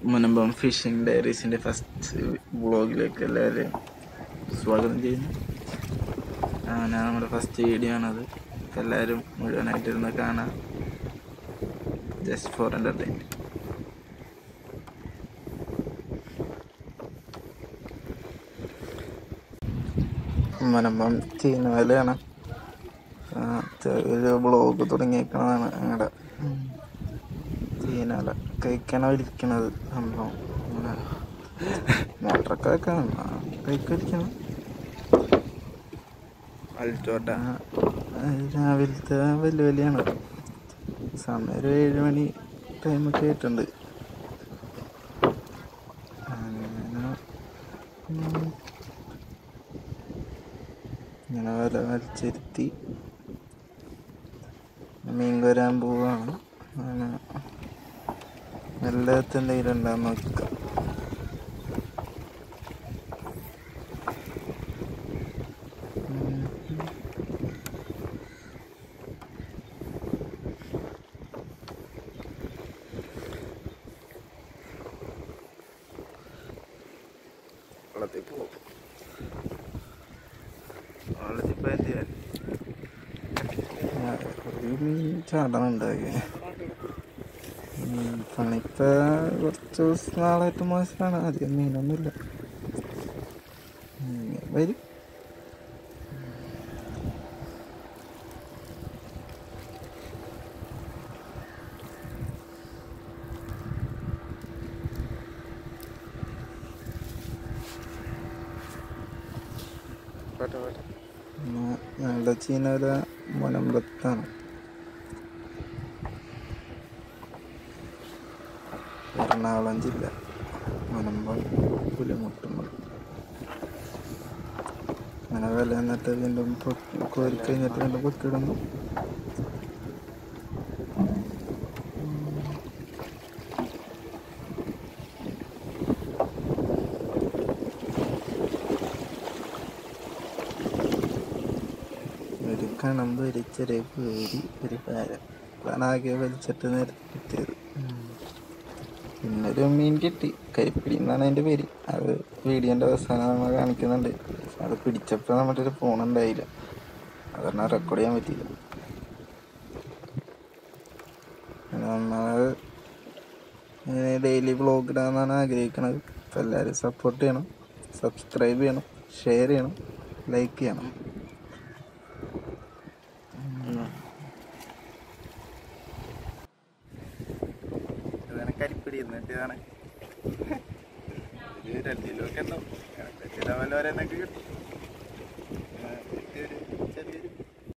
Munambam phishing ഡയറീസിന്റെ first വ്ളോഗിലേക്ക് എല്ലാവരെയും സ്വാഗതം ചെയ്യുന്നു. അങ്ങനെ നമ്മുടെ ഫസ്റ്റ് വീഡിയോ ആണത്. എല്ലാവരും മുഴുവനായിട്ടിരുന്ന് കാണാം. ജസ്റ്റ് ഫോർ എന്റർടൈൻമെന്റ് മുനമ്പം ചീനവലയാണ് ആ, ചെറിയൊരു ബ്ലോഗ് തുടങ്ങിയേക്കുന്നതാണ് ഞങ്ങളുടെ ചീനവല കഴിക്കണ വലിക്കണത് സംഭവം. മോട്ടറൊക്കെ വെക്കണം ആ, കഴിക്കരിക്കണം അൽറ്റോട്ട രാവിലത്തെ വലിയ വലിയാണ്. സമയം ഒരു ഏഴ് മണി ടൈമൊക്കെ ആയിട്ടുണ്ട്. ഇങ്ങനെ വല വലിച്ചിരുത്തി. മീൻ വരാൻ പോവാണ്. അങ്ങനെ. എല്ലാത്തും എന്തെങ്കിലും ഉണ്ടാകുന്ന നോക്കാം. വെള്ളത്തിൽ പോകും വെള്ളത്തിൽ പോയാൽ ഒരു പണിപ്പ കുറച്ച് ദിവസം നാളായിട്ട് മോശമാണ് അധികം മീനൊന്നുമില്ല. വരും. പിന്നെ ചീന ഒരു മുനമ്പത്താണ് എറണാകുളം ജില്ല മലമ്പുഴ പുലിമുട്ടുമ്പോൾ അങ്ങനെ വില എന്നിട്ട് വീണ്ടും കോരി കഴിഞ്ഞിട്ട് വീണ്ടും പൊക്കിടുന്നു. ഒരു കണമ്പ് ഒരു ഒരു പാരം ആകെ വലിച്ചിട്ട് നേരത്തെ കിട്ടിയത് പിന്നെ ഒരു മീൻ കിട്ടി. കരിപ്പിടി എന്നാണ് അതിന്റെ പേര്. അത് വീഡിയോന്റെ അവസാനം നമ്മൾ കാണിക്കുന്നുണ്ട്. അത് പിടിച്ചപ്പോൾ നമ്മുടെ ഫോൺ ഉണ്ടായില്ല. പറഞ്ഞാൽ റെക്കോർഡ് ചെയ്യാൻ പറ്റിയില്ല. നമ്മൾ ഡെയിലി വ്ളോഗ് ഇടാന്നാണ് ആഗ്രഹിക്കുന്നത് എല്ലാവരും സപ്പോർട്ട് ചെയ്യണം. സബ്സ്ക്രൈബ് ചെയ്യണം. ഷെയർ ചെയ്യണം. ലൈക്ക് ചെയ്യണം. കരിപ്പിടി എന്നിട്ട് ഇതാണ്. ഇത് രണ്ടിലൊക്കെ എന്തോ ചില വല്ല വരെ എന്നൊക്കെ കിട്ടും.